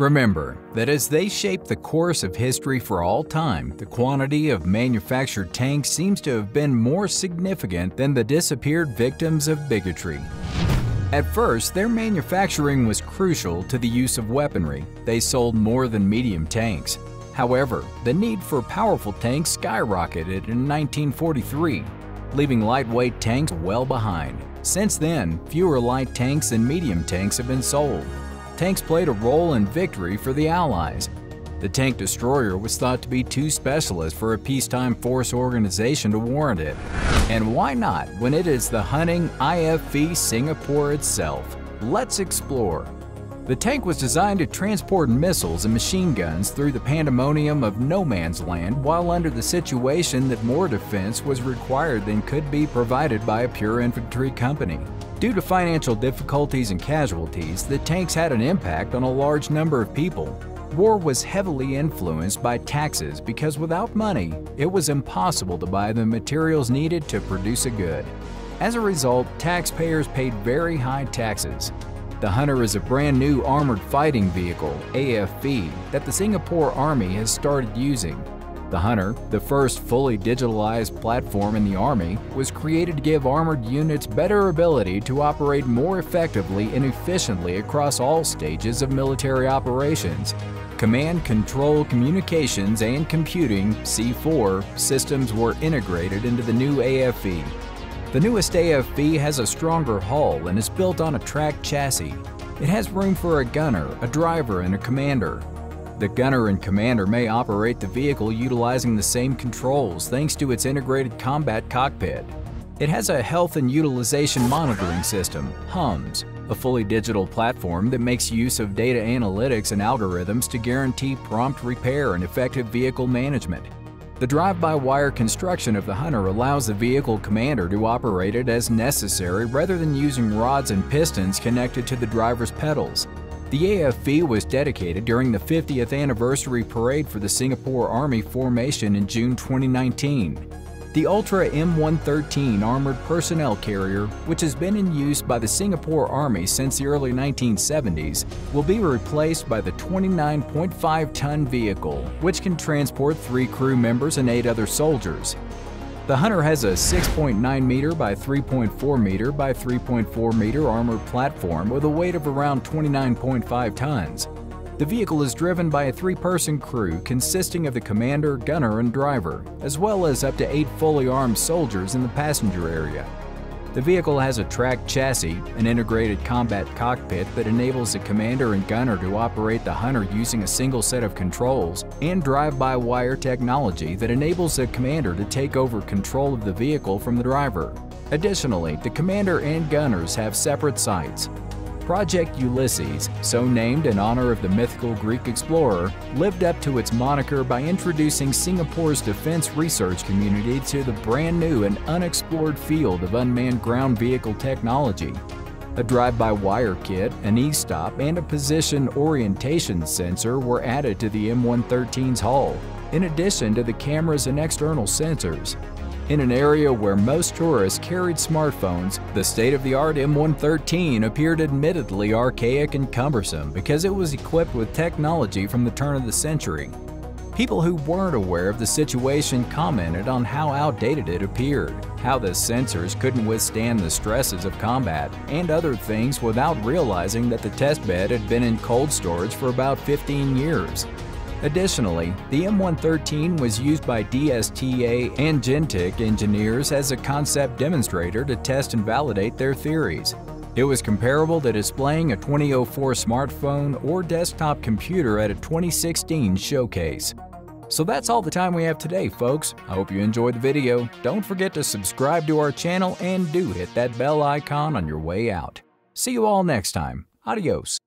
Remember that as they shape the course of history for all time, the quantity of manufactured tanks seems to have been more significant than the disappeared victims of bigotry. At first, their manufacturing was crucial to the use of weaponry. They sold more than medium tanks. However, the need for powerful tanks skyrocketed in 1943, leaving lightweight tanks well behind. Since then, fewer light tanks and medium tanks have been sold tanks played a role in victory for the Allies. The tank destroyer was thought to be too specialist for a peacetime force organization to warrant it. And why not when it is the hunting IFV Singapore itself? Let's explore. The tank was designed to transport missiles and machine guns through the pandemonium of no man's land while under the situation that more defense was required than could be provided by a pure infantry company. Due to financial difficulties and casualties, the tanks had an impact on a large number of people. War was heavily influenced by taxes because without money, it was impossible to buy the materials needed to produce a good. As a result, taxpayers paid very high taxes. The Hunter is a brand new armored fighting vehicle, AFV, that the Singapore Army has started using. The Hunter, the first fully digitalized platform in the Army, was created to give armored units better ability to operate more effectively and efficiently across all stages of military operations. Command, control, communications, and computing C4 systems were integrated into the new AFV. The newest AFV has a stronger hull and is built on a tracked chassis. It has room for a gunner, a driver, and a commander. The gunner and commander may operate the vehicle utilizing the same controls thanks to its integrated combat cockpit. It has a health and utilization monitoring system, HUMS, a fully digital platform that makes use of data analytics and algorithms to guarantee prompt repair and effective vehicle management. The drive-by-wire construction of the Hunter allows the vehicle commander to operate it as necessary rather than using rods and pistons connected to the driver's pedals. The AFV was dedicated during the 50th anniversary parade for the Singapore Army formation in June 2019. The Ultra M113 armored personnel carrier, which has been in use by the Singapore Army since the early 1970s, will be replaced by the 29.5-ton vehicle, which can transport three crew members and eight other soldiers. The Hunter has a 6.9 meter by 3.4 meter by 3.4 meter armored platform with a weight of around 29.5 tons. The vehicle is driven by a three-person crew consisting of the commander, gunner, and driver, as well as up to eight fully armed soldiers in the passenger area. The vehicle has a tracked chassis, an integrated combat cockpit that enables the commander and gunner to operate the Hunter using a single set of controls, and drive-by-wire technology that enables the commander to take over control of the vehicle from the driver. Additionally, the commander and gunners have separate sights, Project Ulysses, so named in honor of the mythical Greek explorer, lived up to its moniker by introducing Singapore's defense research community to the brand new and unexplored field of unmanned ground vehicle technology. A drive-by-wire kit, an e-stop, and a position orientation sensor were added to the M113's hull, in addition to the cameras and external sensors. In an area where most tourists carried smartphones, the state-of-the-art M113 appeared admittedly archaic and cumbersome because it was equipped with technology from the turn of the century. People who weren't aware of the situation commented on how outdated it appeared, how the sensors couldn't withstand the stresses of combat, and other things without realizing that the testbed had been in cold storage for about 15 years. Additionally, the M113 was used by DSTA and Gentek engineers as a concept demonstrator to test and validate their theories. It was comparable to displaying a 2004 smartphone or desktop computer at a 2016 showcase. So that's all the time we have today, folks. I hope you enjoyed the video. Don't forget to subscribe to our channel and do hit that bell icon on your way out. See you all next time. Adios.